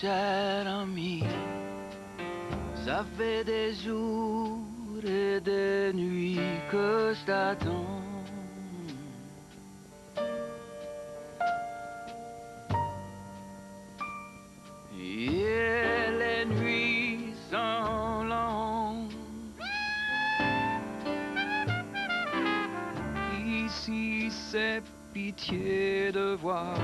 cher ami. Ça fait des jours et des nuits que je t'attends. Et les nuits sont longues. Ici, c'est pitié de voir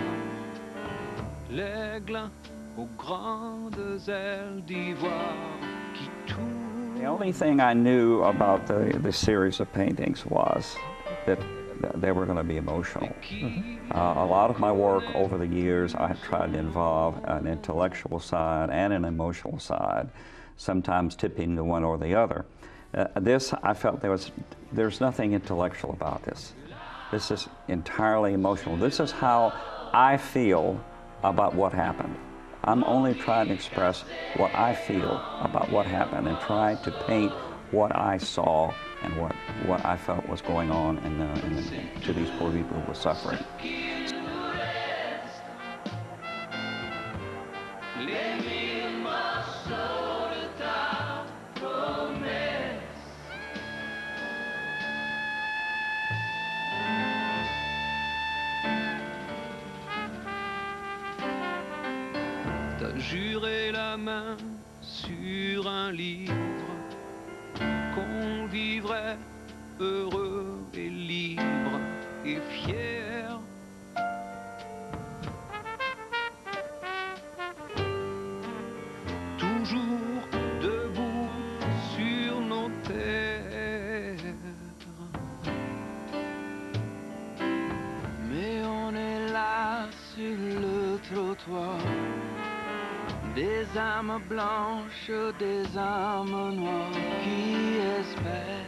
l'aigle aux grandes ailes d'ivoire qui tourne. The only thing I knew about the, the series of paintings was that they were going to be emotional. Uh, a lot of my work over the years, I have tried to involve an intellectual side and an emotional side, sometimes tipping to one or the other. Uh, this, I felt there was, there's nothing intellectual about this. This is entirely emotional. This is how I feel about what happened. I'm only trying to express what I feel about what happened and trying to paint what I saw and what, what I felt was going on in the, in the, to these poor people who were suffering. Les Juré la main sur un livre qu'on vivrait heureux et libre et fier. Âmes blanches, des âmes noires qui espèrent.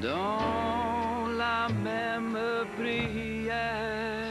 Dans la même prière.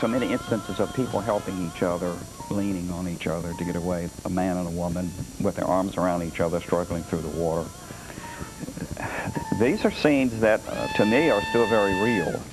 So many instances of people helping each other, leaning on each other to get away, a man and a woman with their arms around each other, struggling through the water. These are scenes that, uh, to me, are still very real.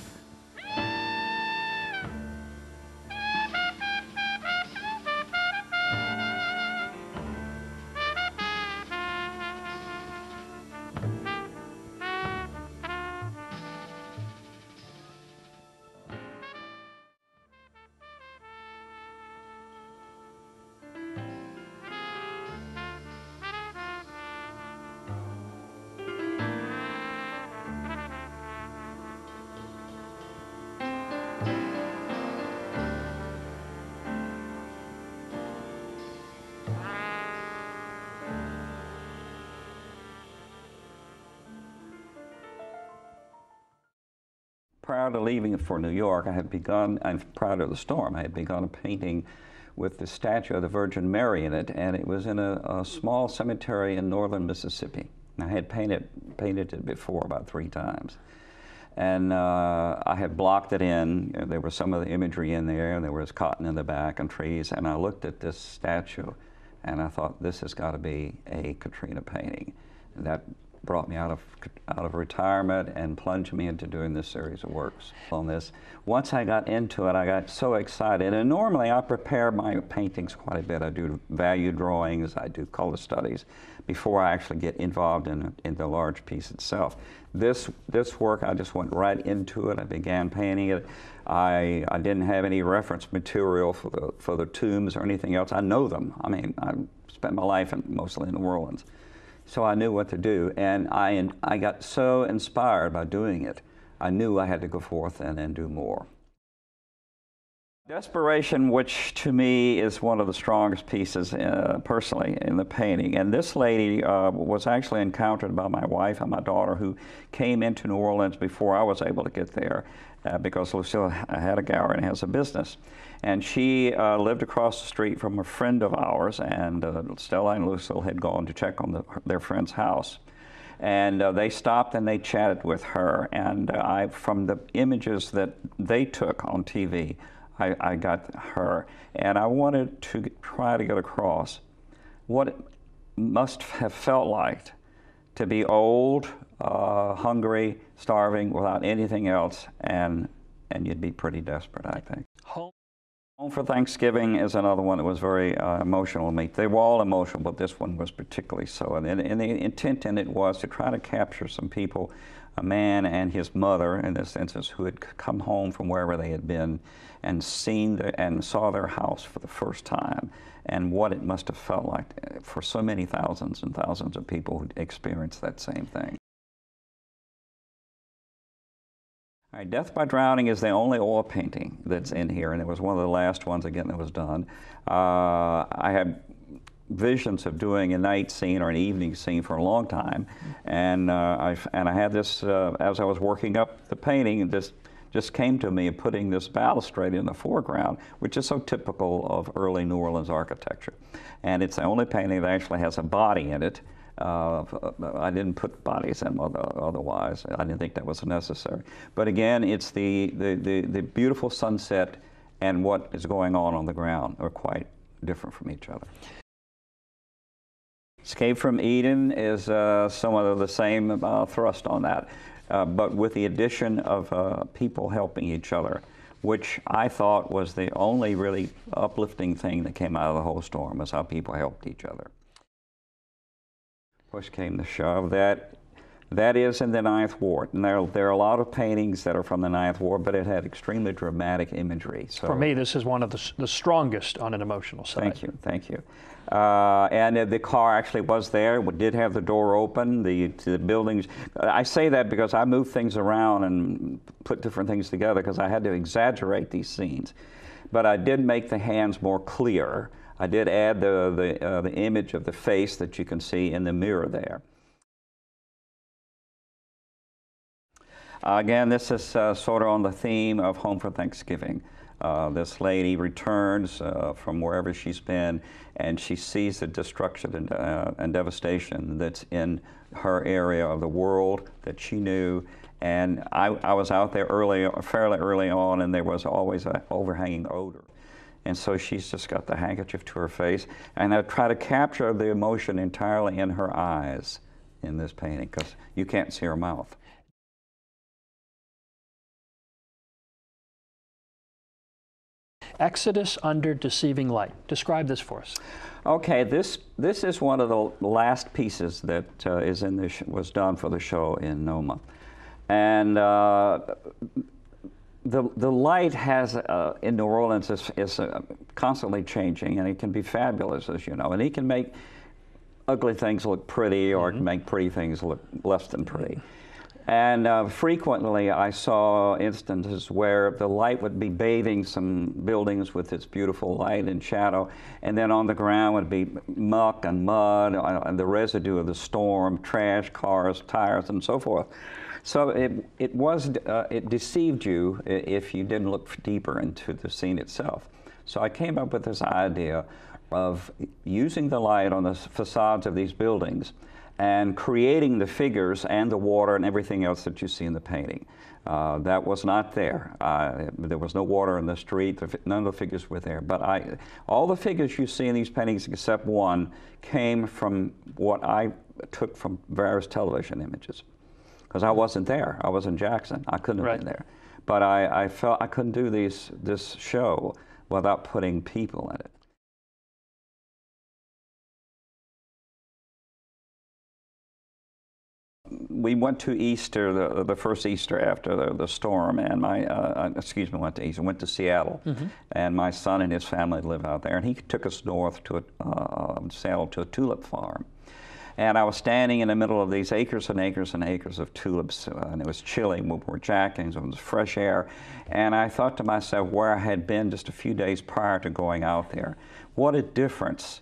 Prior to leaving it for New York, I had begun, and prior to the storm, I had begun a painting with the statue of the Virgin Mary in it, and it was in a, a small cemetery in northern Mississippi. I had painted, painted it before about three times. And uh, I had blocked it in. There was some of the imagery in there, and there was cotton in the back and trees. And I looked at this statue, and I thought, this has got to be a Katrina painting. That brought me out of out of retirement and plunged me into doing this series of works on this. Once I got into it, I got so excited. And normally I prepare my paintings quite a bit. I do value drawings, I do color studies before I actually get involved in, in the large piece itself. This, this work, I just went right into it. I began painting it. I, I didn't have any reference material for the, for the tombs or anything else. I know them. I mean, I spent my life in, mostly in New Orleans. So I knew what to do, and I, I got so inspired by doing it, I knew I had to go forth and, and do more. Desperation, which to me is one of the strongest pieces uh, personally in the painting. And this lady uh, was actually encountered by my wife and my daughter who came into New Orleans before I was able to get there uh, because Lucille had a gallery and has a business. And she uh, lived across the street from a friend of ours, and uh, Stella and Lucille had gone to check on the, their friend's house. And uh, they stopped and they chatted with her. And uh, I, from the images that they took on TV, I, I got her. And I wanted to try to get across what it must have felt like to be old, uh, hungry, starving, without anything else, and and you'd be pretty desperate, I think. Home. For Thanksgiving is another one that was very uh, emotional to me. They were all emotional, but this one was particularly so. And, and, the intent in it was to try to capture some people, a man and his mother, in this instance, who had come home from wherever they had been and seen the, and saw their house for the first time, and what it must have felt like uh, for so many thousands and thousands of people who experienced that same thing. Death by Drowning is the only oil painting that's in here, and it was one of the last ones, again, that was done. Uh, I had visions of doing a night scene or an evening scene for a long time, and, uh, I, and I had this, uh, as I was working up the painting, this just came to me of putting this balustrade in the foreground, which is so typical of early New Orleans architecture. And it's the only painting that actually has a body in it. Uh, I didn't put bodies in otherwise. I didn't think that was necessary. But again, it's the, the, the, the, beautiful sunset and what is going on on the ground are quite different from each other. Escape from Eden is uh, somewhat of the same uh, thrust on that, uh, but with the addition of uh, people helping each other, which I thought was the only really uplifting thing that came out of the whole storm, was how people helped each other push came to shove, that that is in the Ninth Ward. And there, there are a lot of paintings that are from the Ninth Ward, but it had extremely dramatic imagery. So, For me, this is one of the, the strongest on an emotional side. Thank you, thank you. Uh, and uh, the car actually was there, we did have the door open, the, the buildings. I say that because I moved things around and put different things together because I had to exaggerate these scenes. But I did make the hands more clear. I did add the, the, uh, the image of the face that you can see in the mirror there. Uh, again, this is uh, sort of on the theme of Home for Thanksgiving. Uh, this lady returns uh, from wherever she's been and she sees the destruction and, uh, and, devastation that's in her area of the world that she knew. And I, I was out there early, fairly early on, and there was always an overhanging odor. And so she's just got the handkerchief to her face. And I try to capture the emotion entirely in her eyes in this painting because you can't see her mouth. Exodus under deceiving light. Describe this for us. Okay, this this is one of the last pieces that uh, is in this was done for the show in Noma, and uh, the, the light has uh, in New Orleans is, is uh, constantly changing, and it can be fabulous, as you know. And it can make ugly things look pretty, or mm-hmm. make pretty things look less than pretty. And uh, frequently, I saw instances where the light would be bathing some buildings with its beautiful light and shadow, and then on the ground would be muck and mud uh, and the residue of the storm, trash, cars, tires, and so forth. So it, it was, uh, it deceived you if you didn't look deeper into the scene itself. So I came up with this idea of using the light on the facades of these buildings and creating the figures and the water and everything else that you see in the painting. Uh, that was not there. Uh, there was no water in the street. None of the figures were there. But I, all the figures you see in these paintings, except one, came from what I took from various television images. Because I wasn't there. I was in Jackson. I couldn't have Right. been there. But I, I felt I couldn't do these, this show without putting people in it. we went to Easter, the, the first Easter after the, the storm, and my, uh, uh, excuse me, went to Easter, went to Seattle, and my son and his family live out there, and he took us north to a, uh, Seattle to a tulip farm. And I was standing in the middle of these acres and acres and acres of tulips, uh, and it was chilly. We were jackings, it was fresh air. And I thought to myself where I had been just a few days prior to going out there. What a difference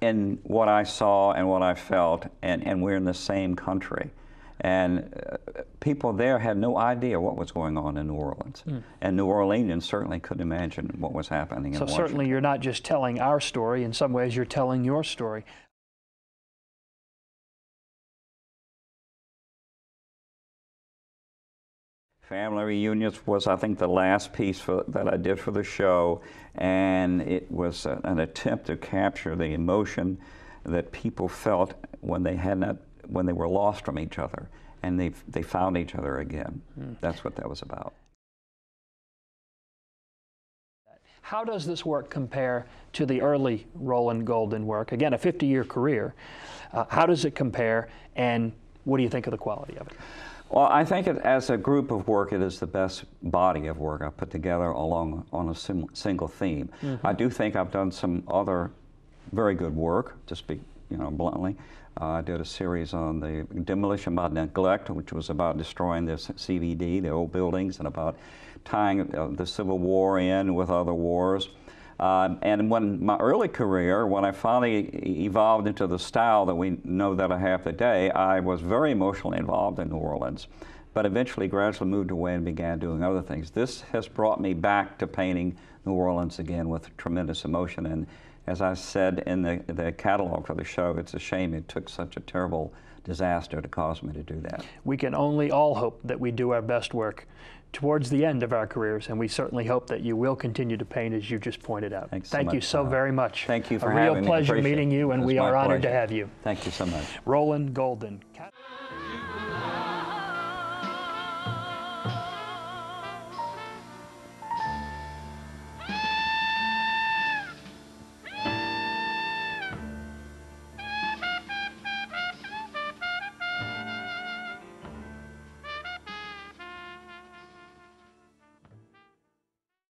in what I saw and what I felt, and, and we're in the same country. And uh, people there had no idea what was going on in New Orleans. And New Orleanians certainly couldn't imagine what was happening So certainly you're not just telling our story. In some ways, you're telling your story. Family reunions was, I think, the last piece for, that I did for the show, and it was a, an attempt to capture the emotion that people felt when they had not, when they were lost from each other, and they they found each other again. That's what that was about. How does this work compare to the early Rolland Golden work? Again, a 50 year career. Uh, how does it compare, and what do you think of the quality of it? Well, I think it, as a group of work, it is the best body of work I've put together along on a sim- single theme. I do think I've done some other very good work, to speak, you know, bluntly. Uh, I did a series on the demolition by neglect, which was about destroying the CBD, the old buildings, and about tying uh, the Civil War in with other wars. Um, and when my early career, when I finally evolved into the style that we know that I have today, I was very emotionally involved in New Orleans, but eventually gradually moved away and began doing other things. This has brought me back to painting New Orleans again with tremendous emotion. And as I said in the, the catalog for the show, it's a shame it took such a terrible disaster to cause me to do that. We can only all hope that we do our best work towards the end of our careers, and we certainly hope that you will continue to paint as you just pointed out. Thanks so Thank you much, so very much. Thank you for A real having me. pleasure Appreciate it. meeting you, and we are honored to have you. Thank you so much. Rolland Golden.